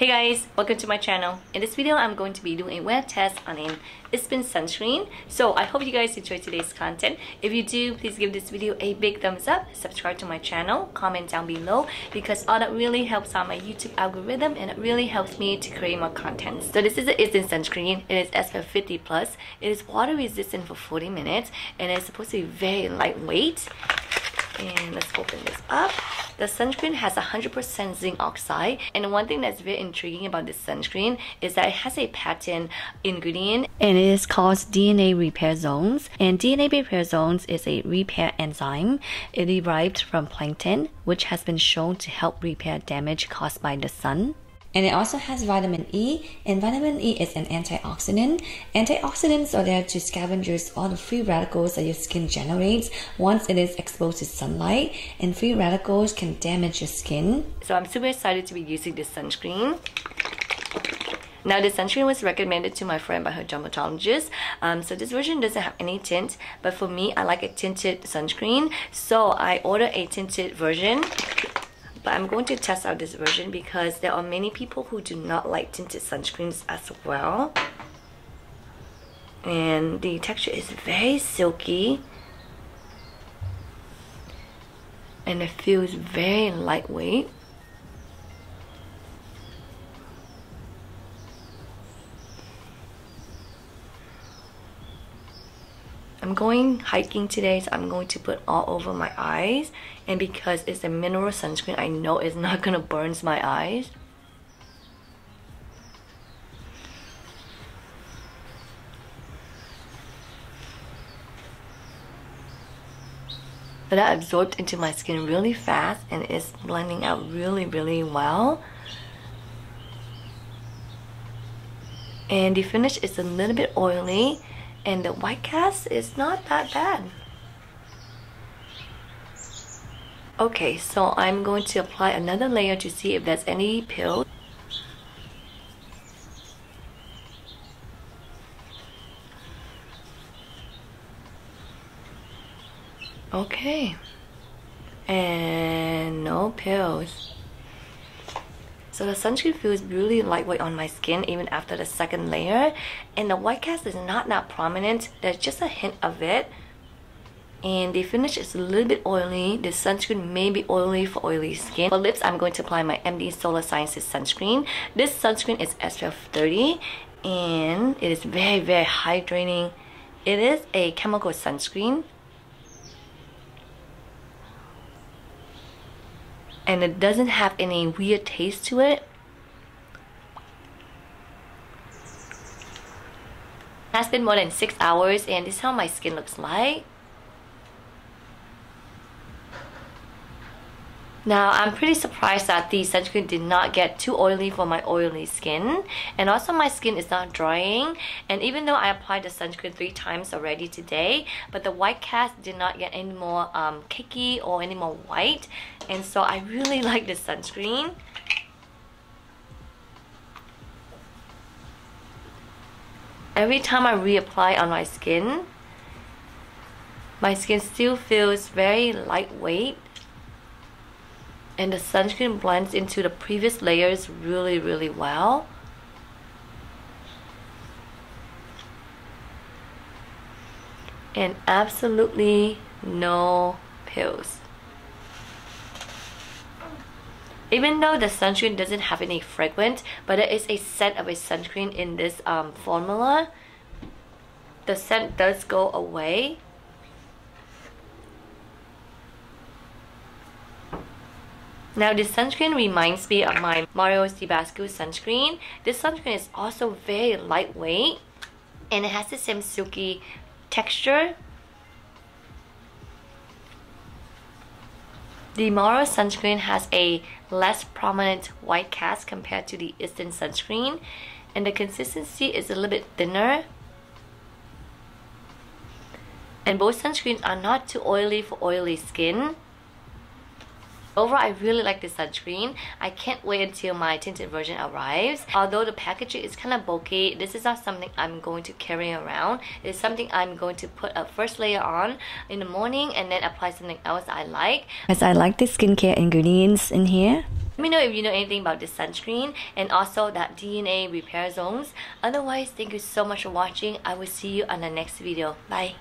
Hey guys, welcome to my channel. In this video, I'm going to be doing a wear test on an Isdin sunscreen. So I hope you guys enjoyed today's content. If you do, please give this video a big thumbs up, subscribe to my channel, comment down below because all that really helps out my YouTube algorithm and it really helps me to create more content. So this is the Isdin sunscreen. It is SPF 50 plus. It is water resistant for 40 minutes and it's supposed to be very lightweight. And let's open this up. The sunscreen has 100% zinc oxide and one thing that's very intriguing about this sunscreen is that it has a patent ingredient and it is called DNA Repairsomes. And DNA Repairsomes is a repair enzyme. It derived from plankton which has been shown to help repair damage caused by the sun. And it also has vitamin E, and vitamin E is an antioxidant. Antioxidants are there to scavenge all the free radicals that your skin generates once it is exposed to sunlight, and free radicals can damage your skin. So I'm super excited to be using this sunscreen. Now this sunscreen was recommended to my friend by her dermatologist. Um, so this version doesn't have any tint, but for me, I like a tinted sunscreen. So I ordered a tinted version but I'm going to test out this version because there are many people who do not like tinted sunscreens as well. And the texture is very silky. And it feels very lightweight I'm going hiking today, so I'm going to put all over my eyes. And because it's a mineral sunscreen, I know it's not gonna burn my eyes. But that absorbed into my skin really fast and it's blending out really, really well. And the finish is a little bit oily and the white cast is not that bad. Okay so I'm going to apply another layer to see if there's any peel okay. And no pills so the sunscreen feels really lightweight on my skin even after the second layer. And the white cast is not that prominent. There's just a hint of it. And the finish is a little bit oily. The sunscreen may be oily for oily skin. For lips, I'm going to apply my MD Solar Sciences sunscreen. This sunscreen is SPF 30 and it is very, very hydrating. It is a chemical sunscreen and it doesn't have any weird taste to it. It has been more than 6 hours and this is how my skin looks like. Now, I'm pretty surprised that the sunscreen did not get too oily for my oily skin. And also my skin is not drying. And even though I applied the sunscreen three times already today, but the white cast did not get any more um, cakey or any more white. And so I really like this sunscreen. Every time I reapply on my skin, my skin still feels very lightweight and the sunscreen blends into the previous layers really really well. And absolutely no pills. Even though the sunscreen doesn't have any fragrance but there is a scent of a sunscreen in this um, formula the scent does go away Now this sunscreen reminds me of my Mario Badescu sunscreen. This sunscreen is also very lightweight and it has the same silky texture. The Mario sunscreen has a less prominent white cast compared to the Isdin sunscreen and the consistency is a little bit thinner and both sunscreens are not too oily for oily skin Overall, I really like this sunscreen. I can't wait until my tinted version arrives. Although the packaging is kind of bulky, this is not something I'm going to carry around. It's something I'm going to put a first layer on in the morning and then apply something else I like. As I like the skincare ingredients in here. Let me know if you know anything about this sunscreen and also that DNA Repairsomes. Otherwise, thank you so much for watching. I will see you on the next video. Bye.